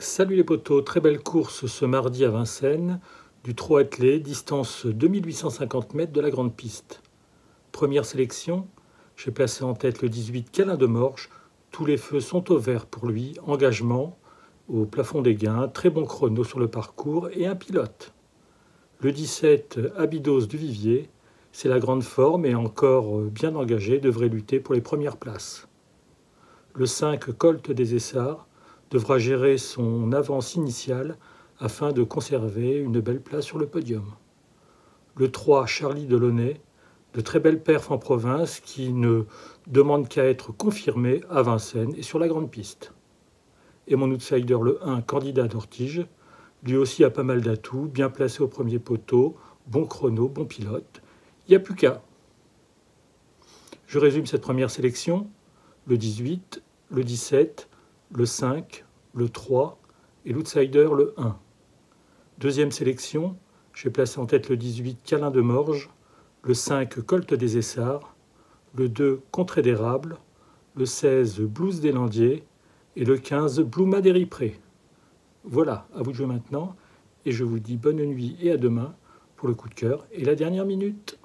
Salut les potos, très belle course ce mardi à Vincennes, du trot attelé, distance 2850 mètres de la grande piste. Première sélection, j'ai placé en tête le 18 Calin de Morges, tous les feux sont au vert pour lui, engagement au plafond des gains, très bon chrono sur le parcours et un pilote. Le 17 Abydos du Vivier, c'est la grande forme et encore bien engagé, devrait lutter pour les premières places. Le 5 Colt des Essarts, devra gérer son avance initiale afin de conserver une belle place sur le podium. Le 3, Charlie Delaunay, de très belles perfs en province qui ne demandent qu'à être confirmés à Vincennes et sur la grande piste. Et mon outsider, le 1, candidat d'Ortige, lui aussi a pas mal d'atouts, bien placé au premier poteau, bon chrono, bon pilote. Il n'y a plus qu'à. Je résume cette première sélection. Le 18, le 17, le 5, le 3 et l'outsider le 1. Deuxième sélection, j'ai placé en tête le 18 Calin de Morges, le 5 Colte des Essarts, le 2 Contrée d'érable, le 16 Blues des Landiers et le 15 Blouma des Riprés. Voilà, à vous de jouer maintenant et je vous dis bonne nuit et à demain pour le coup de cœur et la dernière minute.